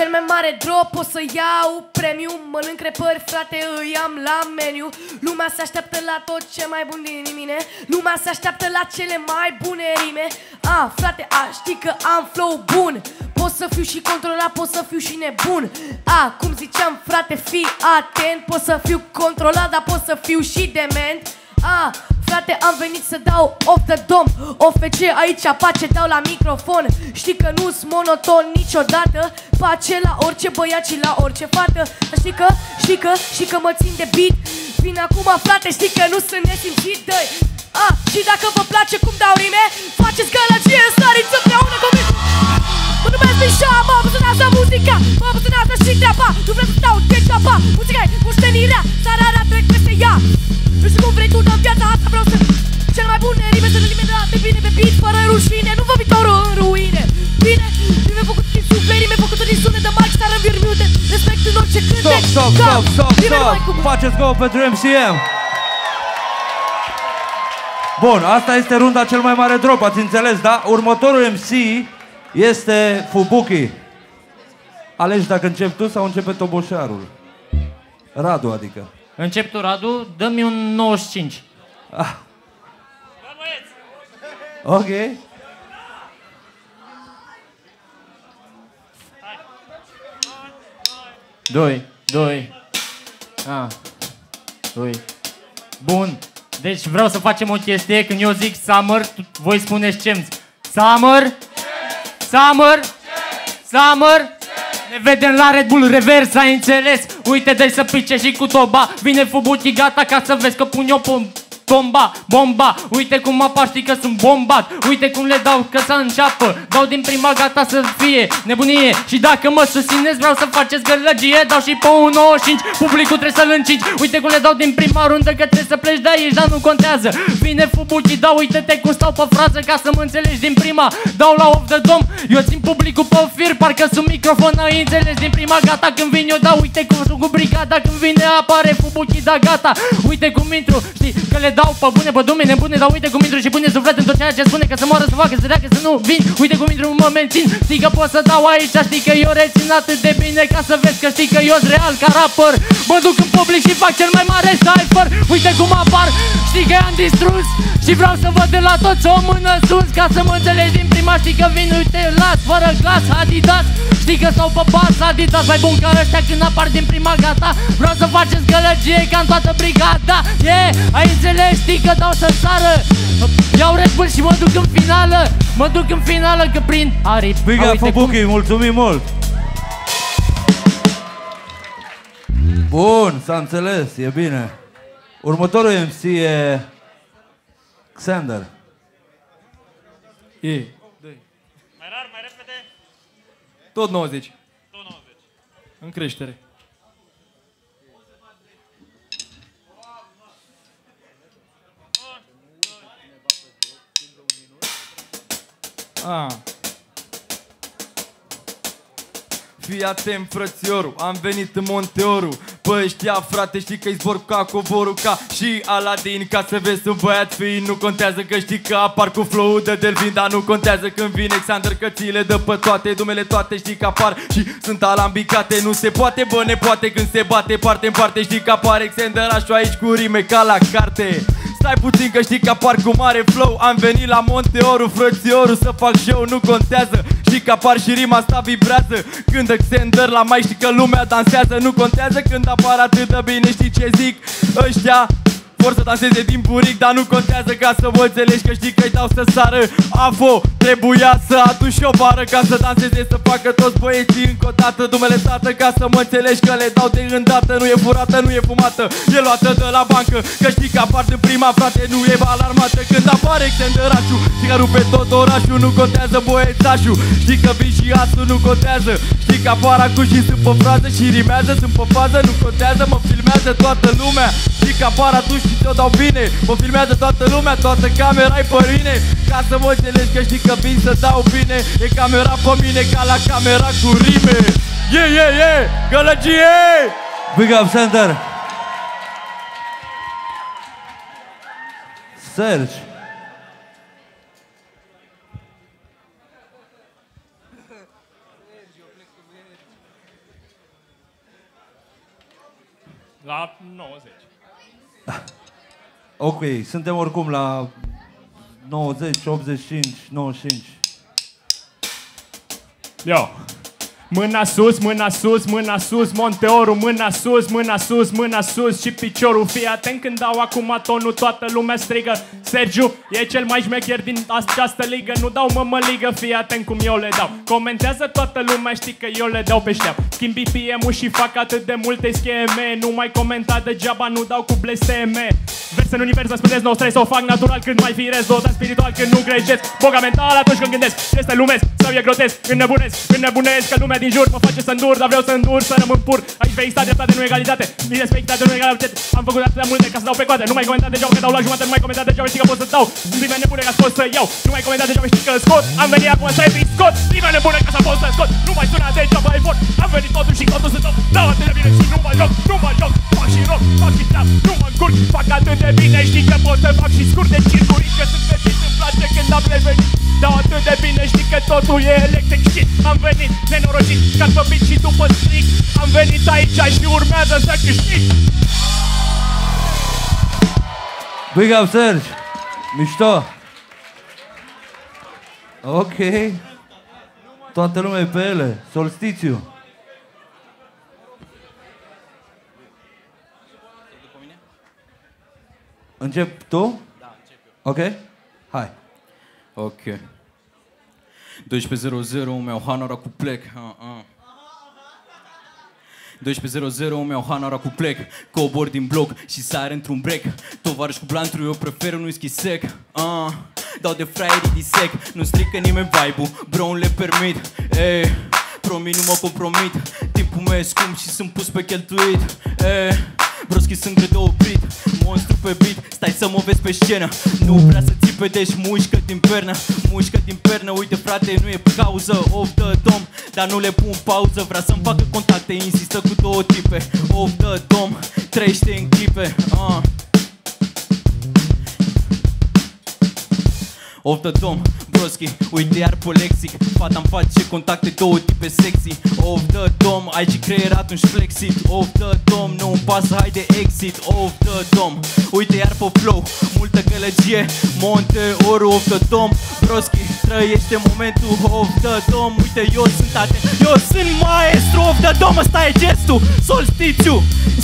cel mai mare drop O să iau premiu. Mănânc repări, frate, îi am la meniu. Lumea se așteaptă la tot ce mai bun din mine. Lumea se așteaptă la cele mai bune rime. A, frate, a, știi că am flow bun. Pot să fiu și controlat, pot să fiu și nebun. A, cum ziceam, frate, fii atent. Pot să fiu controlat, dar pot să fiu și dement. A, frate, am venit să dau off the dom OFC aici, pace, dau la microfon. Știi că nu-s monoton niciodată. Pace la orice băiat și la orice fată. Știi că, știi că, știi că mă țin de beat. Vin acum, frate, știi că nu sunt nesimțit dă A, și dacă vă place cum dau rime Faceți gălăgie, săriți împreună cu mine. Mă numesc Mișa, mă pasionează muzica Mă pasionează și treaba. Nu vreau să stau degeaba Muzica e moștenirea Țara trec peste ea Nu știu cum vrei tu în viața asta Vreau să cel mai bune rime Să le de bine pe beat Fără rușine Nu vă viitorul în ruine Bine, rime făcut din suflet Rime făcută din sunet de mic Star în virmiute Respect în orice cântec Stop, stop, stop, stop, stop Faceți go pentru MCM Bun, asta este runda cel mai mare drop, ați înțeles, da? Următorul MC este Fubuki. Alegi dacă începi tu sau începe Toboșarul. Radu, adică. Încep tu, Radu, dă-mi un 95. Ah. Ok. Doi, doi. Ah. Doi. Bun. Deci vreau să facem o chestie. Când eu zic Summer, voi spuneți ce Summer? Summer? Summer? Ne vedem la Red Bull Reverse, ai înțeles? Uite, dai să pice și cu toba. Vine fubuții gata ca să vezi că pun eu Bomba, bomba, uite cum apar, știi că sunt bombat. Uite cum le dau că să înceapă. Dau din prima gata să fie nebunie. Și dacă mă susțineți vreau să faceți gălăgie. Dau și pe un 95, publicul trebuie să-l încingi Uite cum le dau din prima rundă că trebuie să pleci de aici Dar nu contează, vine fubucii, dau uite-te cum stau pe frază Ca să mă înțelegi din prima, dau la off de dom Eu țin publicul pe fir, parcă sunt microfon Ai înțeles din prima. Gata când vin eu dau Uite cum sunt cu brigada. Când vine apare fubucii, da gata. Uite cum intru, știi că le dau pe bune, pe dume nebune Dar uite cum intru și pune suflet în tot ceea ce spune Că să moară, să facă, să treacă, să nu vin. Uite cum intru, mă mențin. Știi că pot să dau aici, știi că eu rețin atât de bine Ca să vezi că știi că eu sunt real ca rapper. Mă duc în public și fac cel mai mare cypher. Uite cum apar, știi că i-am distrus Și vreau să văd de la toți o mână sus Ca să mă înțelegi din prima, știi că vin, uite, las Fără glas, Adidas. Știi că stau pe pas, Adidas. Mai bun ca ăștia când apar din prima gata. Vreau să faceți gălăgie ca în toată brigada. Yeah, ai înțeles, știi că dau să sară. Iau Red Bull și mă duc în finală. Mă duc în finală că prind aripi. Big up Fubuki, cum... mulțumim mult. Bun, s-a înțeles, e bine. Următorul MC e Xander. E. Mai rar, mai repede? Tot 90 Tot 90 În creștere Fii atent, frățiorul, am venit în Monteoru Bă, știa, frate, știi că-i zbor ca covorul ca și Aladin Ca să vezi un băiat fiind, nu contează că știi că apar cu flow de Delvin Dar nu contează când vine Alexander că ți le dă pe toate Dumele toate știi că apar și sunt alambicate. Nu se poate, bă, ne poate când se bate parte în parte Știi că apare Alexander așa aici cu rime ca la carte. Stai puțin că știi că apar cu mare flow Am venit la Monteoru, frățioru Să fac show, nu contează Știi că apar și rima asta vibrează Când Xander la mai știi că lumea dansează Nu contează când apar atât de bine Știi ce zic? Ăștia vor să danseze din buric, dar nu contează ca să vă înțelegi că știi că-i dau să sară. Afo, trebuia să aduci o bară ca să danseze, să facă toți băieții încă o dată. Dumele tată ca să mă înțelegi că le dau de îndată. Nu e furată, nu e fumată, e luată de la bancă. Că știi că apar din prima, frate, nu e alarmată. Când apare Xenderașu, știi că rupe tot orașul Nu contează băiețașul, știi că vin și asul nu contează Știi că apar acum și sunt pe frază și rimează Sunt pe fază, nu contează, mă filmează toată lumea. Știi că apar atunci eu dau bine Mă filmează toată lumea, toată camera e pe mine Ca să mă înțelegi că știi că vin să dau bine E camera pe mine ca la camera cu rime Yeah, yeah, yeah, gălăgie! Big up, Center! Serge! La 90 Ok, suntem oricum la 90, 85, 95. Yo. Mâna sus, mâna sus, mâna sus, Monteoru, mâna sus, mâna sus, mâna sus și piciorul Fii atent când dau acum tonul, toată lumea strigă Sergiu e cel mai șmecher din această ligă. Nu dau mămăligă, fii atent cum eu le dau. Comentează toată lumea, știi că eu le dau pe șteap Schimb BPM-ul și fac atât de multe scheme. Nu mai comenta degeaba, nu dau cu blesteme. Vers în univers, răspândesc, nu stres, o fac natural când mai firesc. Dotat spiritual când nu greșesc. Boga mental atunci când gândesc Este lumesc sau e grotesc, înnebunesc, înnebunesc Că lumea din jur mă face să îndur Dar vreau să îndur, să rămân pur. Aici vei sta dreptate, nu egalitate. Ni respectate, nu egalitate. Am făcut atâtea multe ca să dau pe coate Nu mai comenta degeaba că dau la jumătate Nu mai comenta degeaba, știi că pot să dau. Rime nebune ca să pot să iau. Nu mai comenta degeaba, știi că scot. Am venit acum să epic scot. Rime nebune ca să pot să scot. Nu mai suna degeaba efort Am venit totul și totul să top Dau atât de bine și nu mă joc. Nu mă joc, fac și rock, fac și trap. Nu mă încurc, fac atât de bine Știi că pot să fac și scurt. De circuit Că sunt fericit, îmi place când am revenit. Dau atât de bine, știi că totul e electric shit Am venit nenorocit, ca să beat și după strict Am venit aici și urmează să câștig. Big up, Sergi! Mișto! Ok. Toată lumea e pe ele. Solstițiu. Încep tu? Da, încep eu. Ok? Hai. Ok. 12.00, mi-au hanora cu plec. Uh, uh. 12.00, mi-au hanora cu plec. Cobor din bloc și sare într-un break. Tovarăș cu blantru, eu prefer un whisky sec. Uh. Dau de fraierii din sec. Nu strică nimeni vibe-ul, bro le permit. Ei, promit nu mă compromit. Timpul meu e scump și sunt pus pe cheltuit. Ei, Broschi sunt greu de oprit. Monstru pe beat, stai să mă vezi pe scenă. Nu vrea să țipe, deci mușcă din pernă Mușcă din pernă, uite frate, nu e cauză Of the dom, dar nu le pun pauză Vrea să-mi facă contacte, insistă cu două tipe. Of the dom, trăiește în clipe uh. Of the dom, broski, uite iar pe lexic Fata-mi face contacte, două tipe sexy. Of the dom, ai și creier atunci flexit Of the dom, nu-mi pasă, hai de exit. Of the dom, uite iar pe flow Multă gălăgie, monte, ori of the dom Broski, trăiește momentul of the dom. Uite, eu sunt atent, eu sunt maestru of the dom. Ăsta e gestul, solstițiu.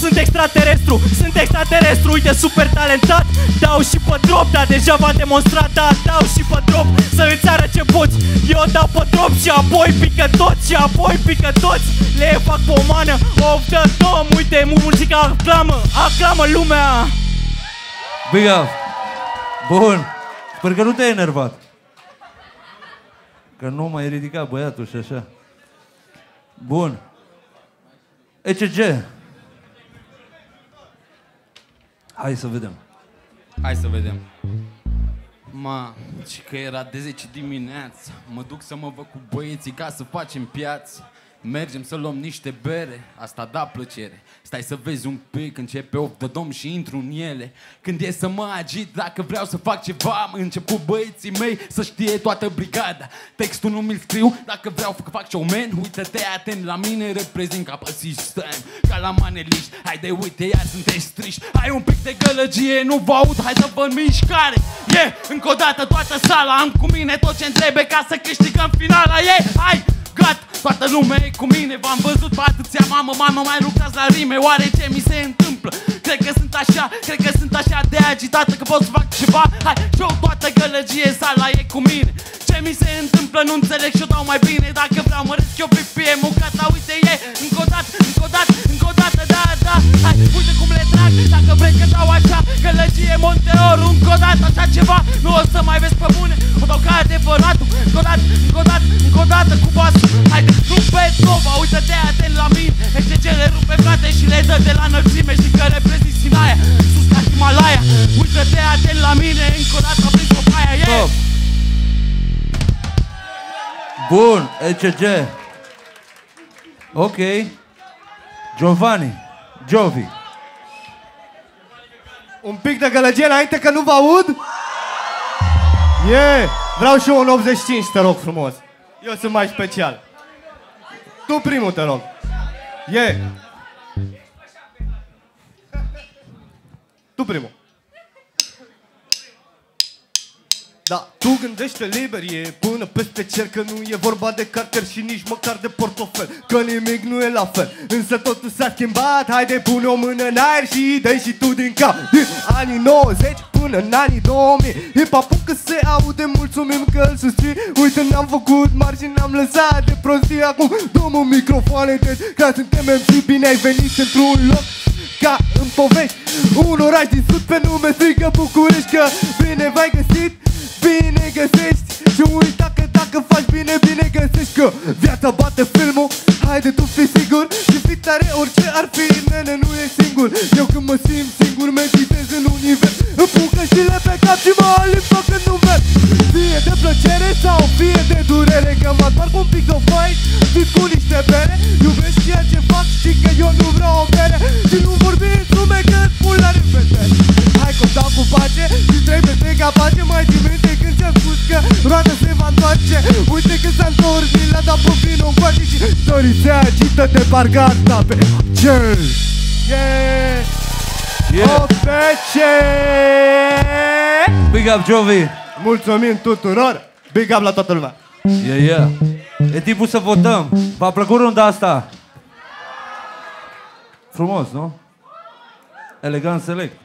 Sunt extraterestru, sunt extraterestru. Uite, super talentat, dau și pe drop Dar deja v-am demonstrat, da, dau și pe drop. Să îți arăt ce poți. Eu dau pe drop și apoi pică toți Și apoi pică toți. Le fac pomană of the dom. Uite, muzica aclamă, aclamă lumea. Big up! Bun! Sper că nu te-ai enervat. Că nu m-ai ridicat băiatul și așa. Bun. ECG. Hai să vedem. Hai să vedem. Ma, și că era de 10 dimineața Mă duc să mă văd cu băieții ca să facem piață Mergem să luăm niște bere, asta da plăcere. Stai să vezi un pic, începe of the dom și intru în ele. Când e să mă agit, dacă vreau să fac ceva Am început băieții mei să știe toată brigada. Textul nu mi-l scriu, dacă vreau să fac showman. Uită-te atent la mine, reprezint ca pe sistem. Ca la maneliști, haide uite iar sunteți triști Ai un pic de gălăgie, nu vă aud, hai să vă mișcare. Yeah, încă o dată toată sala Am cu mine tot ce trebuie ca să câștigăm finala. Yeah, hai, gat, toată lumea e cu mine V-am văzut pe atâția mamă, mamă, mai lucrați la rime Oare ce mi se întâmplă? Cred că sunt așa, cred că sunt așa de agitată Că pot să fac ceva. Hai, și toată gălăgie, sala e cu mine. Ce mi se întâmplă, nu înțeleg și o dau mai bine. Dacă vreau măresc eu BPM-ul Gata, uite, e încă o dată, încă o dată, încă o dată, da, da. Hai, uite cum le trag, dacă vrei că dau așa Gălăgie, Monteoru, încă o dată, așa ceva. Nu o să mai vezi pe bune, o dau ca adevăratul Bun, ECG. Ok. Giovanni. Giovi. Un pic de gălăgie înainte că nu vă aud? Yeah! Vreau și eu un 85, te rog frumos. Eu sunt mai special. Tu primul, te rog. Yeah! Tu primul. Da, tu gândește liber, e până peste cer Că nu e vorba de carter și nici măcar de portofel Că nimic nu e la fel, însă totul s-a schimbat Haide pune o mână în aer și dai și tu din cap. Din anii 90 până în anii 2000 hip hop că se aude, mulțumim că îl susții. Uite n-am făcut mari și n-am lăsat de prostii Acum dăm un microfoane, deci ca suntem MC Bine ai venit într-un loc ca în povești. Un oraș din sud pe nume strigă București Că bine v-ai găsit, bine găsești. Și uita că dacă faci bine, bine găsești Că viața bate filmul, haide tu fii sigur Și fii tare orice ar fi, nene nu e singur. Eu când mă simt singur, meditez în univers. Îmi pun căștile pe cap și mă alim dorii se agită de parcă ar da pe cer Yeah! Yeah. O trece! Big up, Jovi! Mulțumim tuturor! Big up la toată lumea! Yeah, yeah. E timpul să votăm. V-a plăcut runda asta? Frumos, nu? Elegant select.